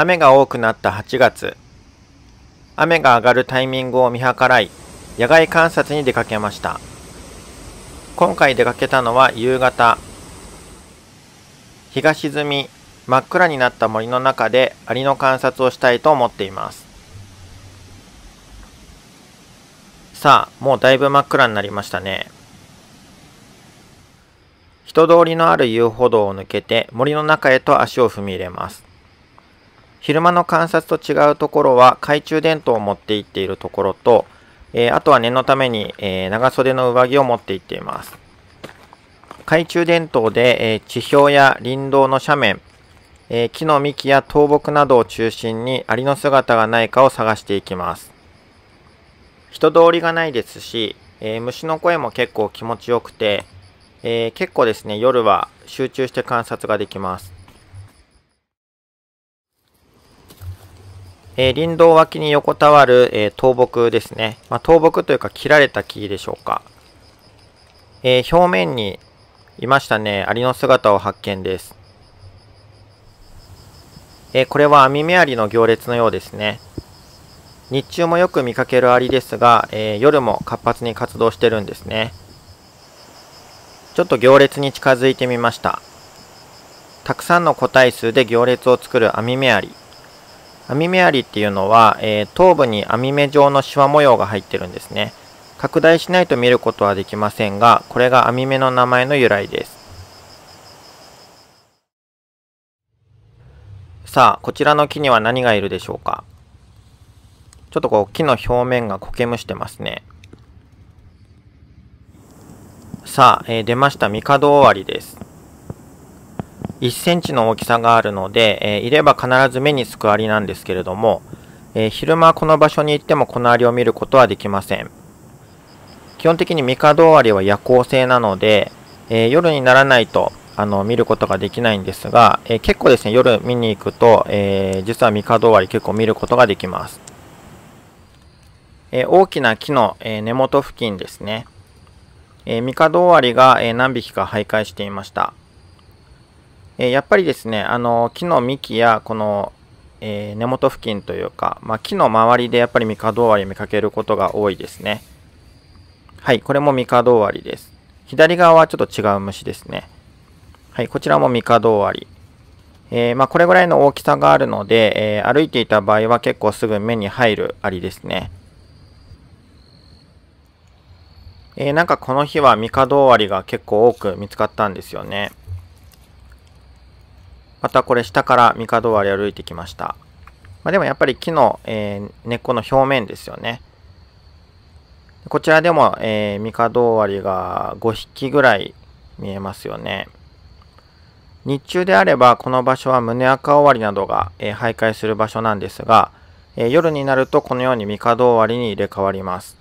雨が多くなった8月。雨が上がるタイミングを見計らい野外観察に出かけました。今回出かけたのは夕方。日が沈み真っ暗になった森の中でアリの観察をしたいと思っています。さあもうだいぶ真っ暗になりましたね。人通りのある遊歩道を抜けて森の中へと足を踏み入れます。昼間の観察と違うところは懐中電灯を持って行っているところと、えー、あとは念のために、えー、長袖の上着を持って行っています。懐中電灯で、えー、地表や林道の斜面、え木の幹や倒木などを中心にアリの姿がないかを探していきます。人通りがないですし、え虫の声も結構気持ちよくて、え結構ですね、夜は集中して観察ができます。えー、林道脇に横たわる、えー、倒木ですね。まあ、倒木というか切られた木でしょうか。えー、表面にいましたね、アリの姿を発見です。えこれはアミメアリの行列のようですね。日中もよく見かけるアリですが、え夜も活発に活動してるんですね。ちょっと行列に近づいてみました。たくさんの個体数で行列を作るアミメアリ。網目アリっていうのは、えー、頭部に網目状のシワ模様が入ってるんですね。拡大しないと見ることはできませんが、これが網目の名前の由来です。さあ、こちらの木には何がいるでしょうかちょっとこう木の表面が苔むしてますね。さあ、えー、出ましたミカドオワリです。1センチの大きさがあるので、えー、いれば必ず目につくアリなんですけれども、えー、昼間この場所に行ってもこのアリを見ることはできません。基本的にミカドアリは夜行性なので、えー、夜にならないとあの見ることができないんですが、え結構ですね、夜見に行くと、え実はミカドアリ結構見ることができます。え大きな木の、え根元付近ですね。えミカドアリが、え何匹か徘徊していました。えやっぱりですね、あの、木の幹やこの、えー、根元付近というか、まあ、木の周りでやっぱりミカドウアリ見かけることが多いですね。はい、これもミカドウアリです。左側はちょっと違う虫ですね。はい、こちらもミカドウアリ。えー、まあ、これぐらいの大きさがあるので、えー、歩いていた場合は結構すぐ目に入るアリですね。え、なんかこの日はミカドウアリが結構多く見つかったんですよね。またこれ下からミカド割り歩いてきました。まあ、でもやっぱり木の、えー、根っこの表面ですよね。こちらでも、えー、ミカド割りが5匹ぐらい見えますよね。日中であればこの場所は胸赤終わりなどが、えー、徘徊する場所なんですが、えー、夜になるとこのようにミカド割りに入れ替わります。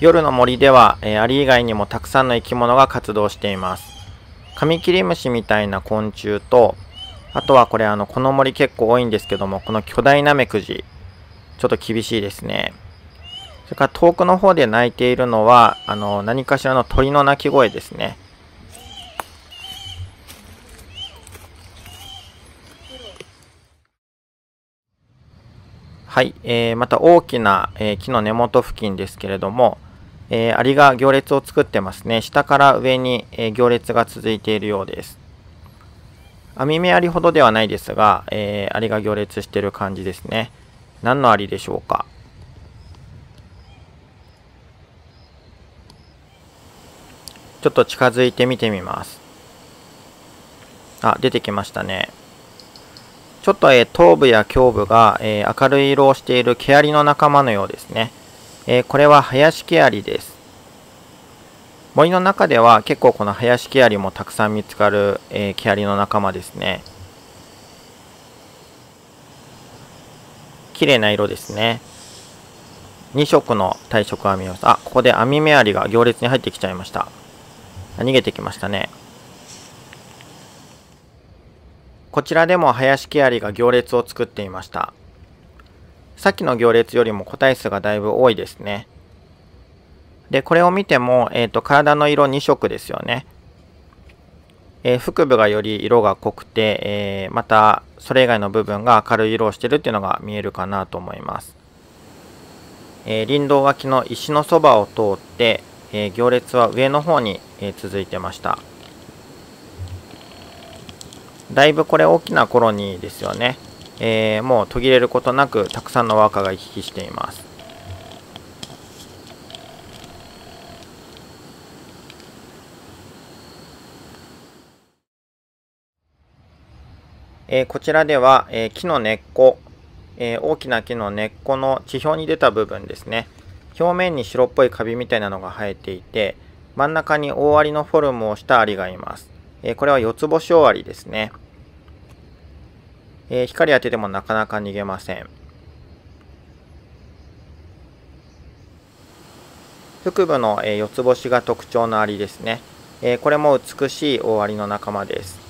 夜の森では、えー、アリ以外にもたくさんの生き物が活動しています。カミキリムシみたいな昆虫と、あとはこれあの、この森結構多いんですけども、この巨大なめくじ、ちょっと厳しいですね。それから遠くの方で鳴いているのは、あの、何かしらの鳥の鳴き声ですね。はい、えー、また大きな、えー、木の根元付近ですけれども、えー、アリが行列を作ってますね。下から上に、えー、行列が続いているようです。網目アリほどではないですが、えー、アリが行列している感じですね。何のアリでしょうか？ちょっと近づいて見てみます。あ、出てきましたね。ちょっと、え、頭部や胸部が、えー、明るい色をしている毛アリの仲間のようですね。えー、これは林ケアリです。森の中では結構この林ケアリもたくさん見つかる、えー、ケアリの仲間ですね。綺麗な色ですね。2色の体色が見えます。あ、ここでアミメアリが行列に入ってきちゃいました。逃げてきましたね。こちらでも林ケアリが行列を作っていました。さっきの行列よりも個体数がだいぶ多いですね。で、これを見ても、えっ、ー、と、体の色2色ですよね。えー、腹部がより色が濃くて、えー、またそれ以外の部分が明るい色をしてるっていうのが見えるかなと思います。えー、林道脇の石のそばを通って、え行列は上の方に、え続いてました。だいぶこれ大きなコロニーですよね。えもう途切れることなくたくさんのワーカーが行き来しています。えー、こちらでは、えー、木の根っこ、えー、大きな木の根っこの地表に出た部分ですね。表面に白っぽいカビみたいなのが生えていて真ん中に大アリのフォルムをしたアリがいます、えこれは四つ星オアリですね、え光当ててもなかなか逃げません腹部の、え四つ星が特徴のアリですね、えこれも美しい大アリの仲間です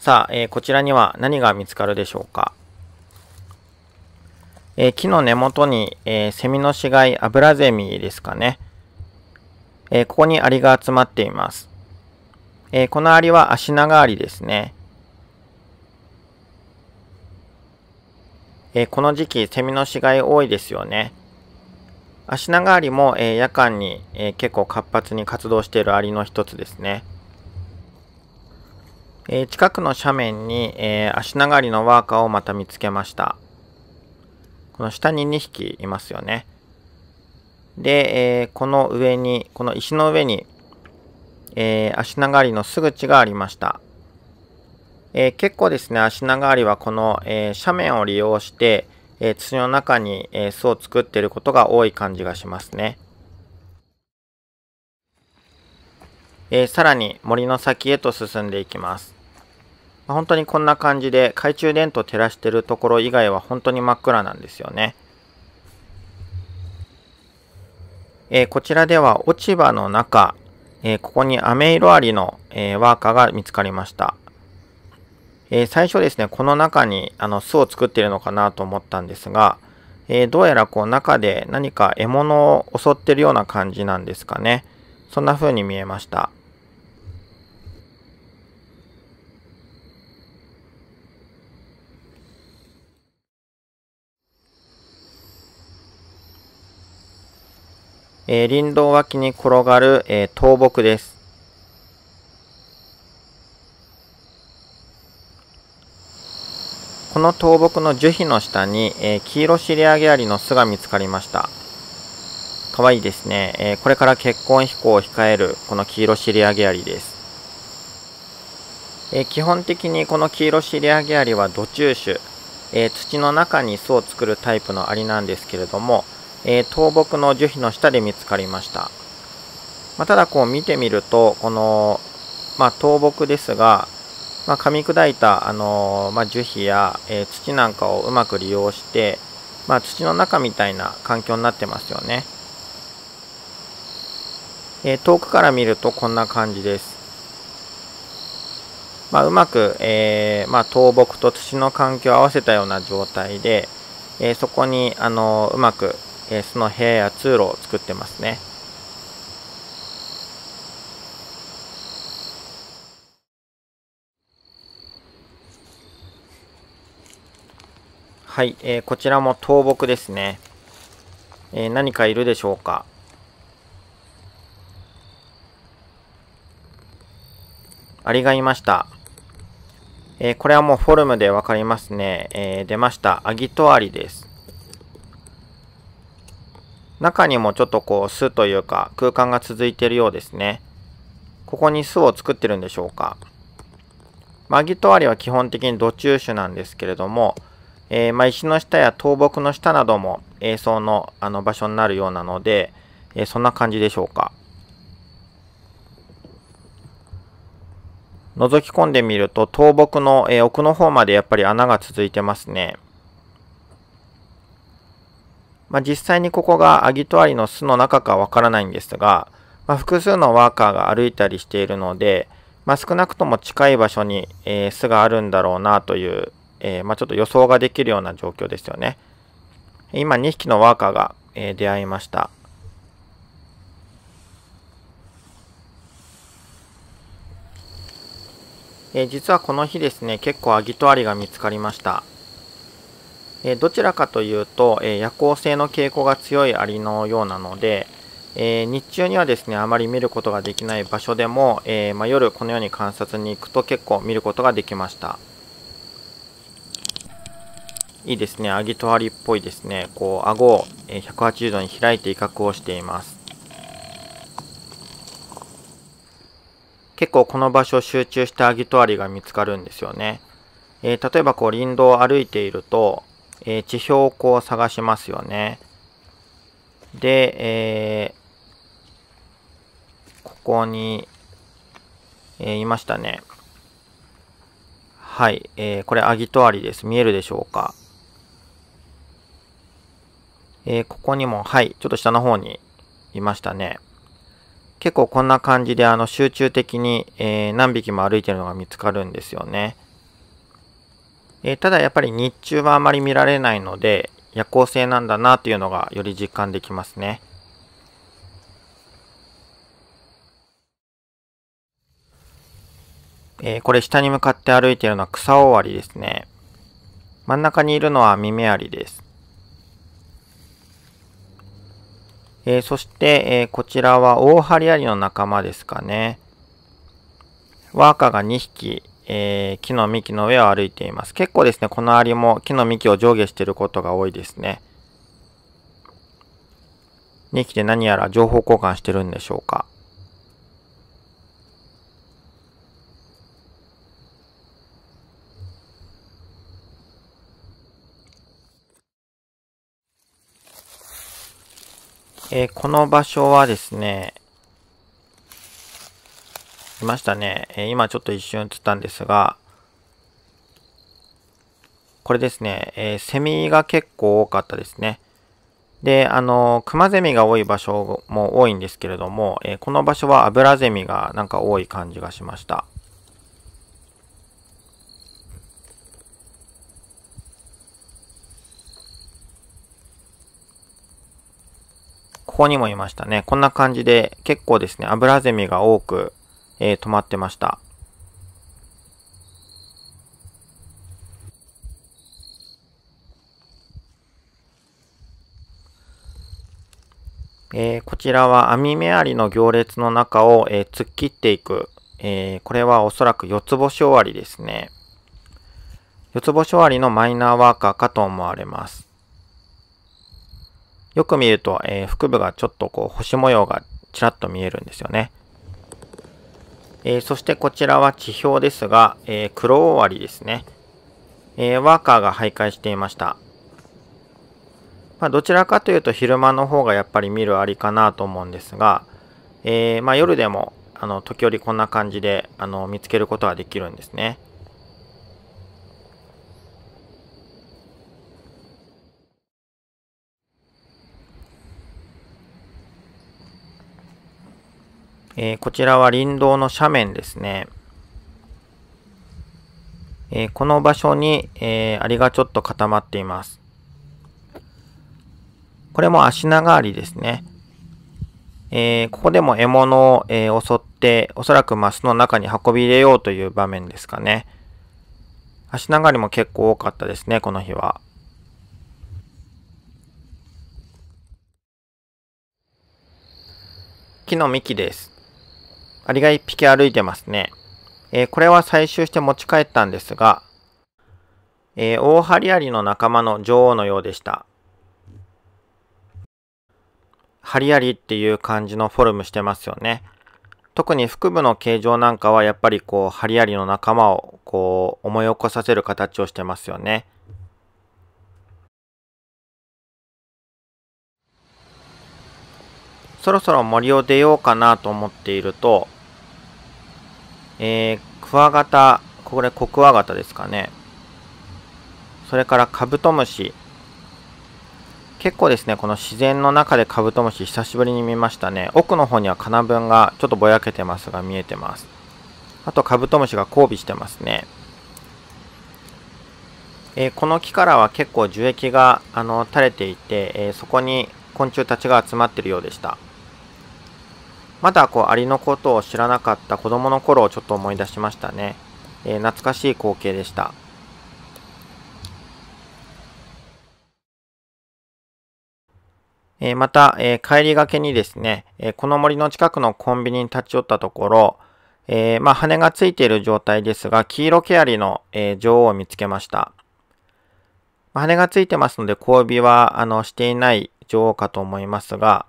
さあ、えー、こちらには何が見つかるでしょうか。えー、木の根元に、えー、セミの死骸、アブラゼミですかね。えここにアリが集まっています。えこのアリは足長アリですね。えこの時期、セミの死骸多いですよね。足長アリも、え夜間に、え結構活発に活動しているアリの一つですね。え、近くの斜面に、えー、足長りのワーカーをまた見つけました。この下に2匹いますよね。で、え、この上に、この石の上に、え足長りのすぐ地がありました。え結構ですね、足長りはこの、え斜面を利用して、え土の中に、え巣を作っていることが多い感じがしますね。えさらに森の先へと進んでいきます。本当にこんな感じで懐中電灯照らしてるところ以外は本当に真っ暗なんですよね。えー、こちらでは落ち葉の中、えー、ここに飴色ありの、えー、ワーカーが見つかりました。え最初ですね、この中にあの巣を作っているのかなと思ったんですが、えどうやらこう中で何か獲物を襲ってるような感じなんですかね。そんな風に見えました。えー、林道脇に転がる、えー、倒木です。この倒木の樹皮の下に、えー、黄色シリアゲアリの巣が見つかりました。かわいいですね、えこれから結婚飛行を控えるこの黄色シリアゲアリです。え基本的にこの黄色シリアゲアリは土中種、え土の中に巣を作るタイプのアリなんですけれども、えー、倒木の樹皮の下で見つかりました。まあ、ただこう見てみると、この、まあ、倒木ですが、まあ、噛み砕いた、あのー、まあ、樹皮や、えー、土なんかをうまく利用して、まあ、土の中みたいな環境になってますよね。えー、遠くから見るとこんな感じです。まあ、うまく、えーまあ、倒木と土の環境を合わせたような状態で、えー、そこに、あの、うまくえその部屋や通路を作ってますね。はい、えー、こちらも倒木ですね。えー、何かいるでしょうか？アリがいました。えー、これはもうフォルムでわかりますね。えー、出ました。アギトアリです。中にもちょっとこう巣というか空間が続いているようですね。ここに巣を作ってるんでしょうか。マギトアリは基本的に土中種なんですけれども、えー、まあ、石の下や倒木の下なども営巣のあの場所になるようなので、えー、そんな感じでしょうか。覗き込んでみると倒木の、えー、奥の方までやっぱり穴が続いてますね。まあ、実際にここがアギトアリの巣の中かわからないんですが、まあ、複数のワーカーが歩いたりしているので、まあ、少なくとも近い場所に、えー、巣があるんだろうなという、えー、まちょっと予想ができるような状況ですよね。今2匹のワーカーが、えー、出会いました。え実はこの日ですね、結構アギトアリが見つかりました。え、どちらかというと、え夜行性の傾向が強いアリのようなので、え日中にはですね、あまり見ることができない場所でも、えまあ、夜このように観察に行くと結構見ることができました。いいですね、アギトアリっぽいですね。こう、顎を180度に開いて威嚇をしています。結構この場所集中してアギトアリが見つかるんですよね。え、例えばこう林道を歩いていると、えー、地表をこう探しますよね。で、えー、ここに、えいましたね。はい、えこれアギトアリです。見えるでしょうか？えここにも、はい、ちょっと下の方にいましたね。結構こんな感じであの集中的に、えー、何匹も歩いてるのが見つかるんですよね。えー、ただやっぱり日中はあまり見られないので夜行性なんだなというのがより実感できますね。えー、これ下に向かって歩いているのは草オオアリですね。真ん中にいるのはミメアリです。えー、そして、えー、こちらはオオハリアリの仲間ですかね。ワーカーが2匹、えー、木の幹の上を歩いています。結構ですね、このアリも木の幹を上下していることが多いですね。2匹で何やら情報交換してるんでしょうか。えー、この場所はですね、いましたね。え、今ちょっと一瞬映ったんですが、これですね、えー、セミが結構多かったですね。で、あの、クマゼミが多い場所も多いんですけれども、えこの場所はアブラゼミがなんか多い感じがしました。ここにもいましたね。こんな感じで結構ですね、アブラゼミが多く、えー、止まってました。えー、こちらは網目アリの行列の中を、えー、突っ切っていく、えー、これはおそらく四つ星終わりですね。四つ星終わりのマイナーワーカーかと思われます。よく見ると、えー、腹部がちょっとこう星模様がちらっと見えるんですよね。えー、そしてこちらは地表ですが、えー、黒終わりですね。えワーカーが徘徊していました。まあ、どちらかというと昼間の方がやっぱり見るアリかなと思うんですが、えまあ、夜でもあの時折こんな感じであの見つけることはできるんですね。えー、こちらは林道の斜面ですね。えー、この場所に、えー、アリがちょっと固まっています。これも足長アリですね。えここでも獲物を、え襲って、おそらくマスの中に運び入れようという場面ですかね。足長アリも結構多かったですね、この日は。木の幹です。アリが1匹歩いてますね。えー、これは採集して持ち帰ったんですが、えー、オオハリアリの仲間の女王のようでした。ハリアリっていう感じのフォルムしてますよね。特に腹部の形状なんかはやっぱりこうハリアリの仲間をこう思い起こさせる形をしてますよね。そろそろ森を出ようかなと思っていると、えー、クワガタ、これコクワガタですかね。それからカブトムシ。結構ですね、この自然の中でカブトムシ久しぶりに見ましたね。奥の方にはカナブンがちょっとぼやけてますが見えてます。あとカブトムシが交尾してますね。えー、この木からは結構樹液があの垂れていて、えー、そこに昆虫たちが集まっているようでした。まだこうアリのことを知らなかった子供の頃をちょっと思い出しましたね。え懐かしい光景でした。えまた、え帰りがけにですね、えこの森の近くのコンビニに立ち寄ったところ、えー、まあ、羽がついている状態ですが、黄色ケアリの、え、女王を見つけました。羽がついてますので、交尾は、あの、していない女王かと思いますが、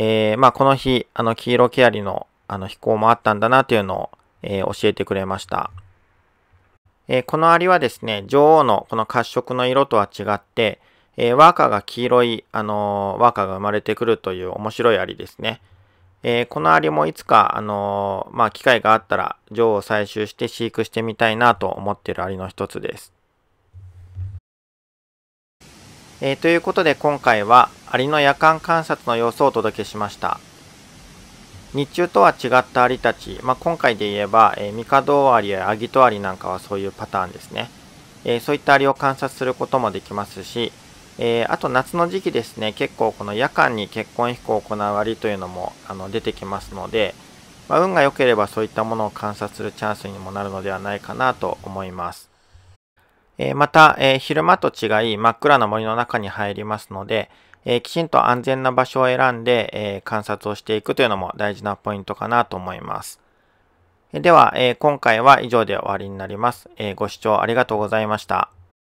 えー、まあ、この日、あの、黄色ケアリの、あの、飛行もあったんだなというのを、えー、教えてくれました。えー、このアリはですね、女王のこの褐色の色とは違って、えー、ワーカーが黄色い、あのー、ワーカーが生まれてくるという面白いアリですね。えー、このアリもいつか、あのまあ、機会があったら、女王を採集して飼育してみたいなと思っているアリの一つです。えということで今回は、アリの夜間観察の様子をお届けしました。日中とは違ったアリたち、まあ、今回で言えば、えー、ミカドアリやアギトアリなんかはそういうパターンですね。えー、そういったアリを観察することもできますし、えー、あと夏の時期ですね、結構この夜間に結婚飛行を行うアリというのもあの出てきますので、まあ、運が良ければそういったものを観察するチャンスにもなるのではないかなと思います。えまた、え昼間と違い真っ暗な森の中に入りますので、えきちんと安全な場所を選んで、え観察をしていくというのも大事なポイントかなと思います。では、え今回は以上で終わりになります。えご視聴ありがとうございました。